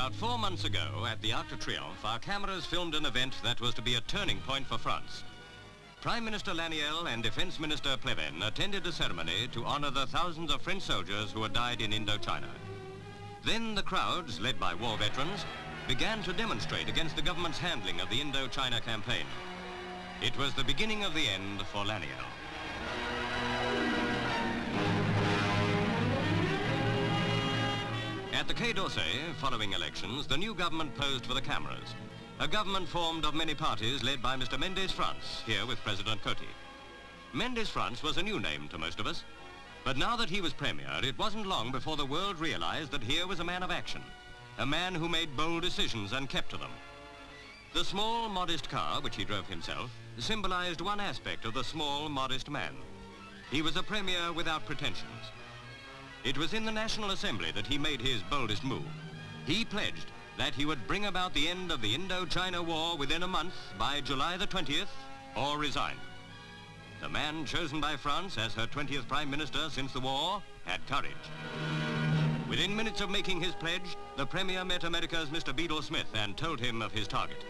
About four months ago, at the Arc de Triomphe, our cameras filmed an event that was to be a turning point for France. Prime Minister Laniel and Defense Minister Pleven attended a ceremony to honor the thousands of French soldiers who had died in Indochina. Then the crowds, led by war veterans, began to demonstrate against the government's handling of the Indochina campaign. It was the beginning of the end for Laniel. At the Quai d'Orsay, following elections, the new government posed for the cameras. A government formed of many parties led by Mr. Mendes France, here with President Coty. Mendes France was a new name to most of us. But now that he was premier, it wasn't long before the world realized that here was a man of action. A man who made bold decisions and kept to them. The small, modest car, which he drove himself, symbolized one aspect of the small, modest man. He was a premier without pretensions. It was in the National Assembly that he made his boldest move. He pledged that he would bring about the end of the Indochina War within a month by July the 20th or resign. The man chosen by France as her 20th Prime Minister since the war had courage. Within minutes of making his pledge, the Premier met America's Mr. Bedell Smith and told him of his target.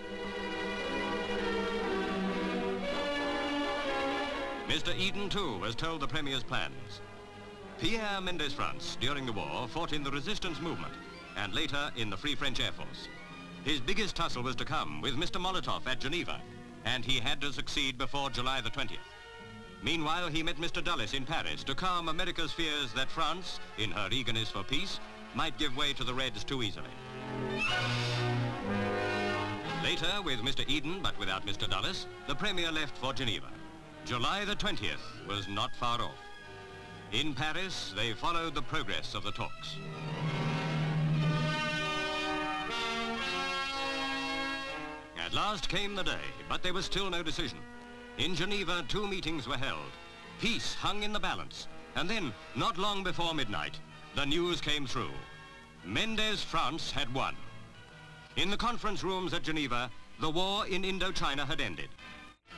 Mr. Eden, too, was told the Premier's plans. Pierre Mendes France, during the war, fought in the resistance movement and later in the Free French Air Force. His biggest tussle was to come with Mr. Molotov at Geneva, and he had to succeed before July the 20th. Meanwhile, he met Mr. Dulles in Paris to calm America's fears that France, in her eagerness for peace, might give way to the Reds too easily. Later, with Mr. Eden, but without Mr. Dulles, the Premier left for Geneva. July the 20th was not far off. In Paris, they followed the progress of the talks. At last came the day, but there was still no decision. In Geneva, two meetings were held. Peace hung in the balance. And then, not long before midnight, the news came through. Mendes France had won. In the conference rooms at Geneva, the war in Indochina had ended.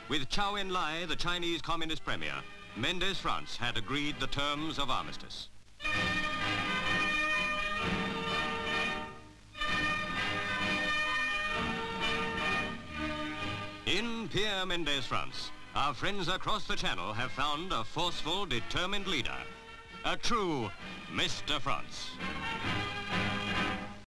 With Chou En-lai, the Chinese Communist Premier, Mendes France had agreed the terms of armistice. In Pierre Mendes France, our friends across the channel have found a forceful, determined leader. A true Mr. France.